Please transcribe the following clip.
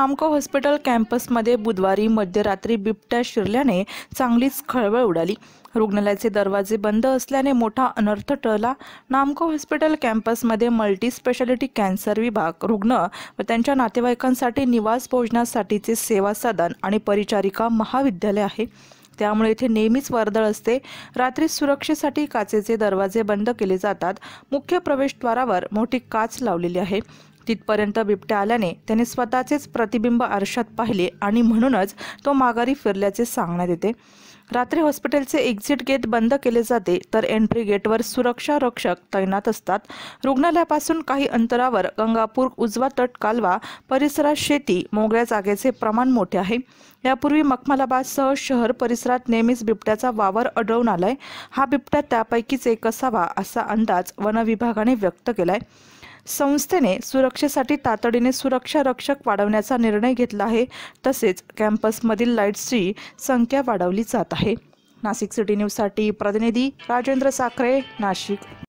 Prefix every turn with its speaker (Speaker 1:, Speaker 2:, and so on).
Speaker 1: नामको हॉस्पिटल कॅम्पसमध्ये बुधवारी मध्यरात्री बिबट्या शिरल्याने चांगलीच खळबळ उडाली. रुग्णालयाचे दरवाजे बंद असल्याने मोठा अनर्थ टळला. नामको हॉस्पिटल कॅम्पसमध्ये मल्टी स्पेशालिटी कॅन्सर विभाग रुग्ण व त्यांच्या नातेवाईकांसाठी निवास भोजनासाठीचे सेवा सदन आणि परिचारिका महाविद्यालय आहे. त्यामुळे येथे नेहमीच वर्दळ असते. रात्री सुरक्षेसाठी काचेचे दरवाजे बंद केले जातात. मुख्य प्रवेशद्वारावर मोठी काच लावलेली आहे. तिथपर्यंत बिबट्या आल्याने त्याने स्वतःचेच प्रतिबिंब आरशात पाहिले आणि म्हणूनच तो माघारी फिरल्याचे सांगण्यात येते. रात्री हॉस्पिटलचे एक्झिट गेट बंद केले जाते तर एंट्री गेटवर सुरक्षा रक्षक तैनात असतात. रुग्णालयापासून काही अंतरावर गंगापूर उजवा तट कालवा परिसरात शेती मोगळ्या जागेचे प्रमाण मोठे आहे. यापूर्वी मखमलाबादसह शहर परिसरात नेहमीच बिबट्याचा वावर आढळून आलाय. हा बिबट्या त्यापैकीच एक असावा असा अंदाज वनविभागाने व्यक्त केलाय. संस्थेने सुरक्षेसाठी तातडीने सुरक्षा रक्षक वाढवण्याचा निर्णय घेतला आहे. तसेच कॅम्पसमधील लाईट्सची संख्या वाढवली जात आहे. नाशिक सिटी न्यूजसाठी प्रतिनिधी राजेंद्र साखरे नाशिक.